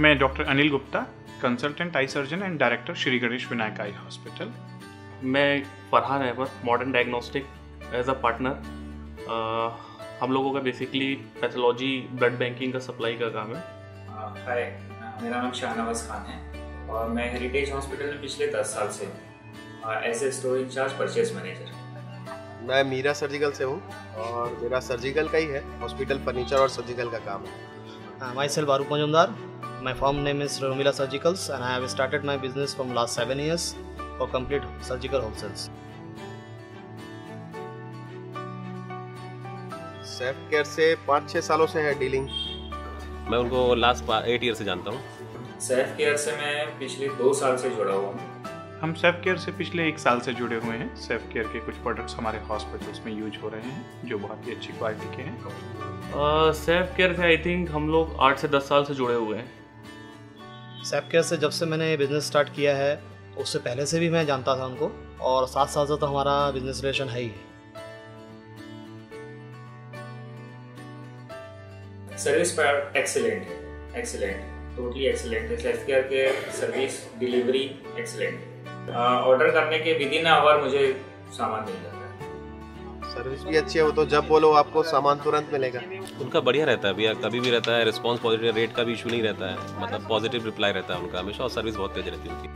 मैं doctor Anil Gupta consultant eye surgeon and director Shri Ganesh Vinayak eye hospital मैं Farhan Ahmed modern diagnostic as a partner हम लोगों का basically pathology blood banking का supply का काम है। हाय मेरा नाम शाहनवाज खान है और मैं हेरिटेज हॉस्पिटल में पिछले दस साल से as a store incharge purchase manager मैं मीरा सर्जिकल से हूँ और मेरा सर्जिकल का ही है हॉस्पिटल फर्नीचर और सर्जिकल का काम। है my myself Arup Majumdar. My firm name is Romila Surgicals and I have started my business from last seven years for complete surgical wholesales. Safe care से पाँच छः सालों से है डीलिंग मैं उनको लास्ट एट ईयर से जानता हूँ। सेल्फ केयर से मैं पिछले दो साल से जुड़ा हुआ हूँ। हम सेफ़ केयर से पिछले एक साल से जुड़े हुए हैं। सेफ़ केयर के कुछ प्रोडक्ट्स हमारे हॉस्पिटल्स में यूज़ हो रहे हैं जो बहुत ही अच्छी क्वालिटी के हैं। सेल्फ केयर से आई थिंक हम लोग आठ से दस साल से जुड़े हुए हैं। सैप केयर से जब से मैंने ये बिज़नेस स्टार्ट किया है, उससे पहले से भी मैं जानता था उनको और सात साल से तो हमारा बिज़नेस रिलेशन है ही। सर्विस पर एक्सीलेंट है एक्सीलेंट टोटली एक्सीलेंट है। सेल्फ केयर के सर्विस डिलीवरी एक्सीलेंट ऑर्डर करने के विद इन आवर मुझे सामान मिल जाता सर्विस भी अच्छी है वो तो जब बोलो आपको सामान तुरंत मिलेगा। उनका बढ़िया रहता है भैया कभी भी रहता है रिस्पांस पॉजिटिव रेट का भी इशू नहीं रहता है मतलब पॉजिटिव रिप्लाई रहता है उनका हमेशा और सर्विस बहुत तेज रहती है उनकी।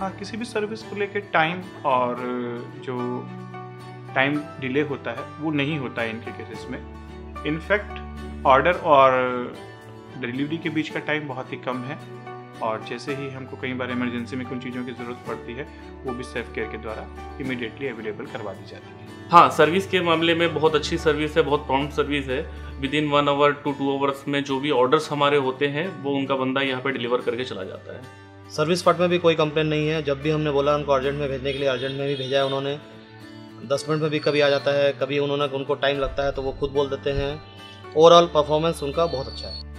हाँ किसी भी सर्विस को लेकर टाइम और जो टाइम डिले होता है वो नहीं होता है इनके केसेस में। इनफैक्ट ऑर्डर और डिलीवरी के बीच का टाइम बहुत ही कम है। और जैसे ही हमको कई बार इमरजेंसी में कुछ चीज़ों की ज़रूरत पड़ती है वो भी सेफ़ केयर के द्वारा इमीडिएटली अवेलेबल करवा दी जाती है। हाँ सर्विस के मामले में बहुत अच्छी सर्विस है बहुत प्रॉम्प्ट सर्विस है। Within one hour to two hours में जो भी ऑर्डर्स हमारे होते हैं वो उनका बंदा यहाँ पे डिलीवर करके चला जाता है। सर्विस पार्ट में भी कोई कंप्लेन नहीं है। जब भी हमने बोला उनको अर्जेंट में भेजने के लिए अर्जेंट में भी भेजा है उन्होंने दस मिनट में भी कभी आ जाता है कभी उन्होंने उनको टाइम लगता है तो वो खुद बोल देते हैं। ओवरऑल परफॉर्मेंस उनका बहुत अच्छा है।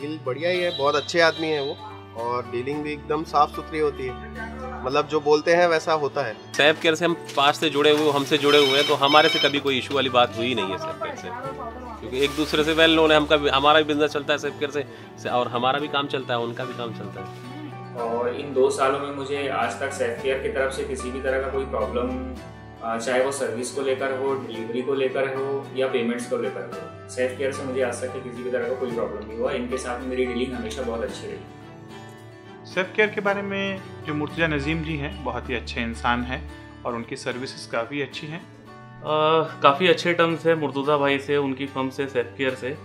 डील बढ़िया ही है बहुत अच्छे आदमी है वो और डीलिंग भी एकदम साफ़ सुथरी होती है। मतलब जो बोलते हैं वैसा होता है। सेफ़ केयर से हम पास से जुड़े हुए हमसे जुड़े हुए हैं तो हमारे से कभी कोई इशू वाली बात हुई नहीं है सेफ़ केयर से। क्योंकि एक दूसरे से वेल नोन है हम कभी हमारा भी बिज़नेस चलता है सेफ़ केयर से, से और हमारा भी काम चलता है उनका भी काम चलता है। और इन दो सालों में मुझे आज तक सेल्फ केयर की तरफ़ से किसी भी तरह का कोई प्रॉब्लम चाहे वो सर्विस को लेकर हो डिलीवरी को लेकर हो या पेमेंट्स को लेकर हो सेल्फ केयर से मुझे आज तक किसी भी तरह का कोई प्रॉब्लम नहीं हुआ। इनके साथ मेरी डीलिंग हमेशा बहुत अच्छी रही। सेफ़ केयर के बारे में जो मुर्तजा नज़ीम जी हैं बहुत ही अच्छे इंसान हैं और उनकी सर्विसेज़ काफ़ी अच्छी हैं। काफ़ी अच्छे टर्म्स है मुर्तज़ा भाई से उनकी फर्म से सेल्फ केयर से।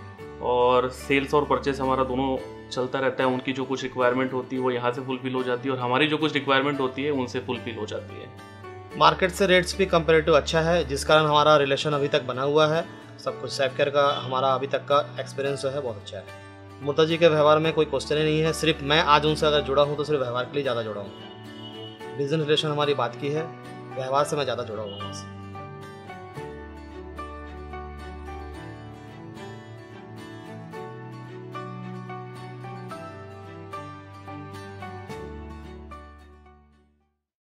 और सेल्स और परचेस हमारा दोनों चलता रहता है। उनकी जो कुछ रिक्वायरमेंट होती है वो यहाँ से फुलफिल हो जाती है और हमारी जो कुछ रिक्वायरमेंट होती है उनसे फुलफिल हो जाती है। मार्केट से रेट्स भी कंपेरेटिव अच्छा है, जिस कारण हमारा रिलेशन अभी तक बना हुआ है। सब कुछ सेफ़ केयर का, हमारा अभी तक का एक्सपीरियंस जो है बहुत अच्छा है। मुर्ता जी के व्यवहार में कोई क्वेश्चन ही नहीं है, सिर्फ़ मैं आज उनसे अगर जुड़ा हूँ तो सिर्फ़ व्यवहार के लिए ज़्यादा जुड़ा हूँ। बिज़नेस रिलेशन हमारी बात की है, व्यवहार से मैं ज़्यादा जुड़ा हुआ हूँ